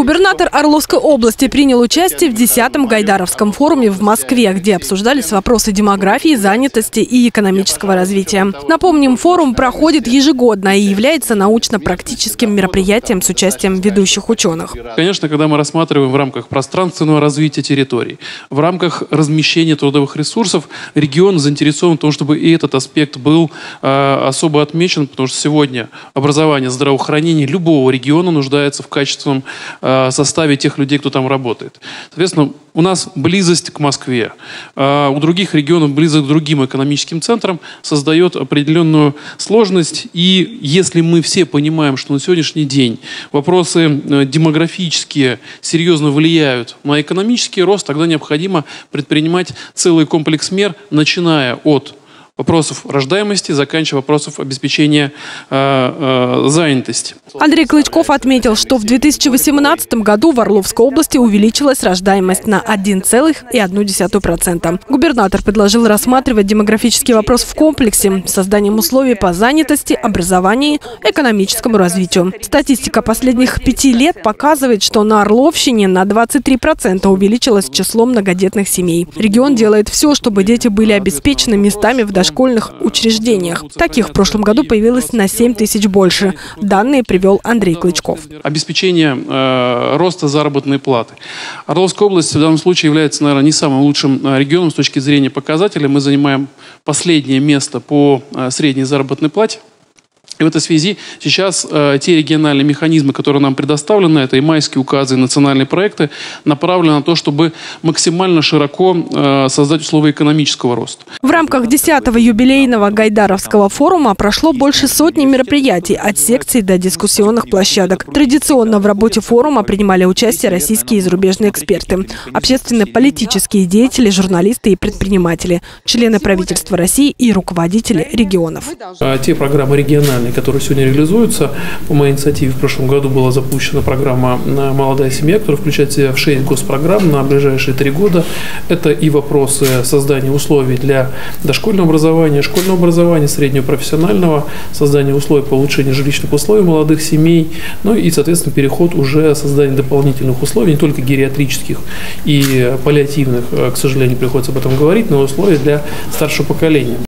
Губернатор Орловской области принял участие в 10-м Гайдаровском форуме в Москве, где обсуждались вопросы демографии, занятости и экономического развития. Напомним, форум проходит ежегодно и является научно-практическим мероприятием с участием ведущих ученых. Конечно, когда мы рассматриваем в рамках пространственного развития территорий, в рамках размещения трудовых ресурсов, регион заинтересован в том, чтобы и этот аспект был э, особо отмечен, потому что сегодня образование, здравоохранение любого региона нуждается в качественном э, составе тех людей, кто там работает. Соответственно, у нас близость к Москве, э, у других регионов близость к другим экономическим центрам создает определенную сложность. И если мы все понимаем, что на сегодняшний день вопросы э, демографические серьезно влияют на экономический рост, тогда необходимо предпринимать целый комплекс мер, начиная от вопросов рождаемости, заканчивая вопросов обеспечения э, э, занятости. Андрей Клычков отметил, что в 2018 году в Орловской области увеличилась рождаемость на 1,1%. Губернатор предложил рассматривать демографический вопрос в комплексе с созданием условий по занятости, образованию, экономическому развитию. Статистика последних пяти лет показывает, что на Орловщине на 23% увеличилось число многодетных семей. Регион делает все, чтобы дети были обеспечены местами в дошкольных учреждениях. Таких в прошлом году появилось на 7 тысяч больше. Данные привел Андрей Клычков. Обеспечение э, роста заработной платы. Орловская область в данном случае является, наверное, не самым лучшим э, регионом с точки зрения показателей. Мы занимаем последнее место по э, средней заработной плате. И в этой связи сейчас э, те региональные механизмы, которые нам предоставлены, это и майские указы, и национальные проекты, направлены на то, чтобы максимально широко э, создать условия экономического роста. В рамках 10-го юбилейного Гайдаровского форума прошло больше сотни мероприятий, от секций до дискуссионных площадок. Традиционно в работе форума принимали участие российские и зарубежные эксперты, общественные политические деятели, журналисты и предприниматели, члены правительства России и руководители регионов. А те программы региональные, которые сегодня реализуются. По моей инициативе в прошлом году была запущена программа «Молодая семья», которая включает в себя в 6 госпрограмм на ближайшие три года. Это и вопросы создания условий для дошкольного образования, школьного образования, среднего профессионального, создания условий по улучшению жилищных условий молодых семей, ну и, соответственно, переход уже создания дополнительных условий, не только гериатрических и паллиативных, к сожалению, приходится об этом говорить, но условий для старшего поколения.